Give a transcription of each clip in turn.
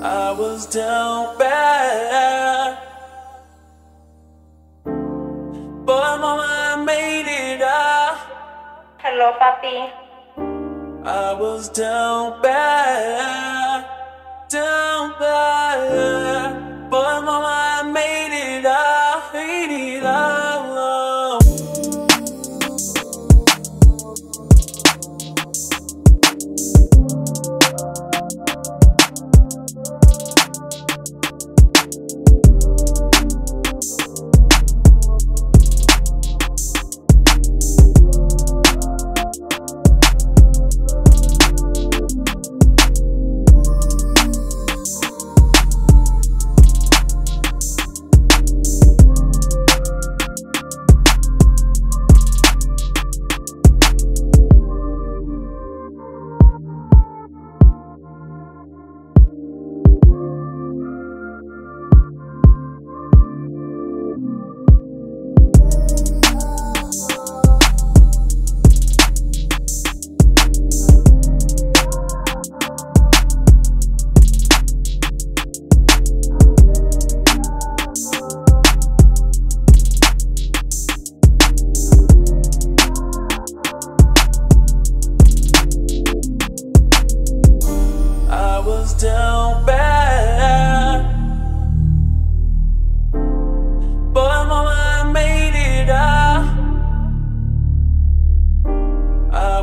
I was down bad. But mama, I made it out. Hello, papi. I was down bad, down bad.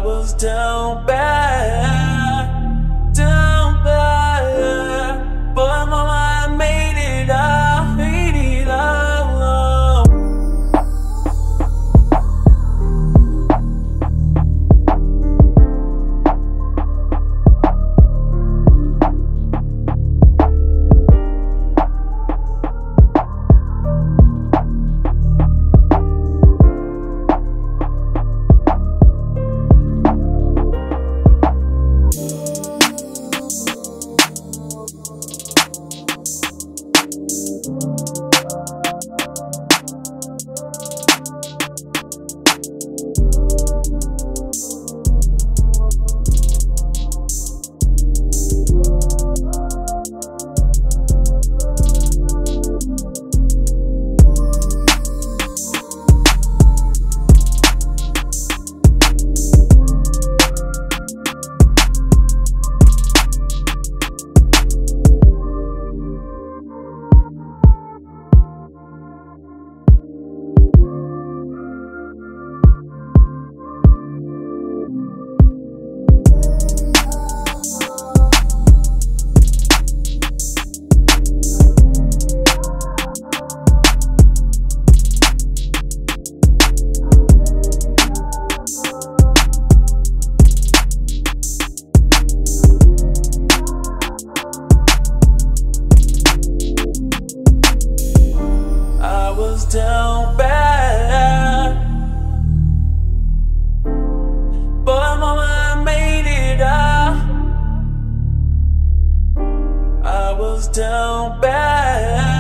Was down bad, Was down bad.